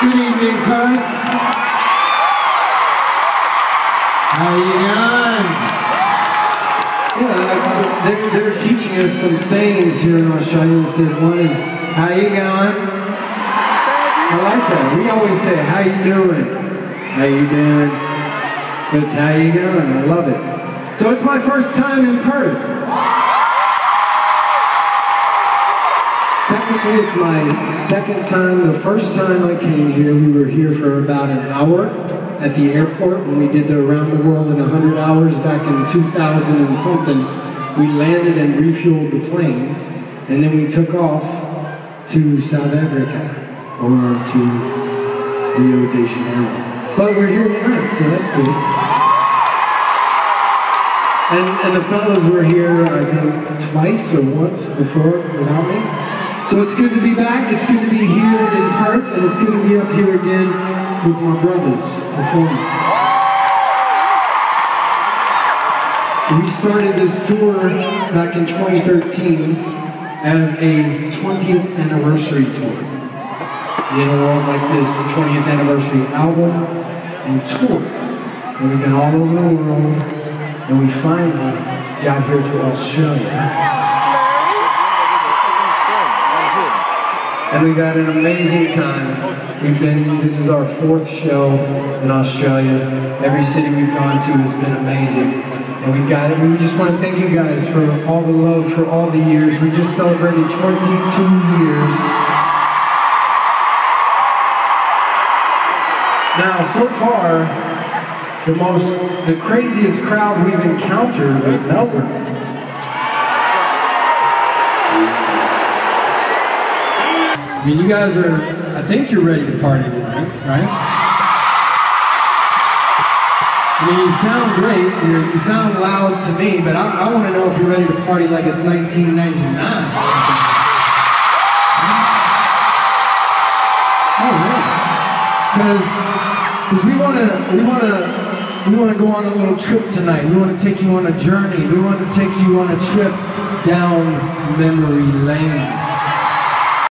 Good evening, Perth. How you doing? Yeah, they're, they're teaching us some sayings here in Australia. They said one is, how you going? I like that. We always say, how you doing? How you doing? It's how you going? I love it. So it's my first time in Perth. Technically, it's my second time. The first time I came here, we were here for about an hour at the airport when we did the Around the World in 100 Hours back in 2000 and something. We landed and refueled the plane, and then we took off to South Africa or to Rio de Janeiro. But we're here tonight, so that's good. And, and the fellows were here, I think, twice or once before without me. So it's good to be back. It's good to be here in Perth, and it's good to be up here again with my brothers performing. We started this tour back in 2013 as a 20th anniversary tour. We had a world like this 20th anniversary album and tour. And we've been all over the world, and we finally got here to Australia. And we've had an amazing time. We've been, this is our fourth show in Australia. Every city we've gone to has been amazing. And we've got it. We just want to thank you guys for all the love for all the years. We just celebrated 22 years. Now, so far, the most, the craziest crowd we've encountered was Melbourne. I mean, you guys are, I think you're ready to party tonight, right? I mean, you sound great, you you sound loud to me, but I, I want to know if you're ready to party like it's 1999. Oh, Because because we want to we want to we want to go on a little trip tonight. We want to take you on a journey. We want to take you on a trip down memory lane.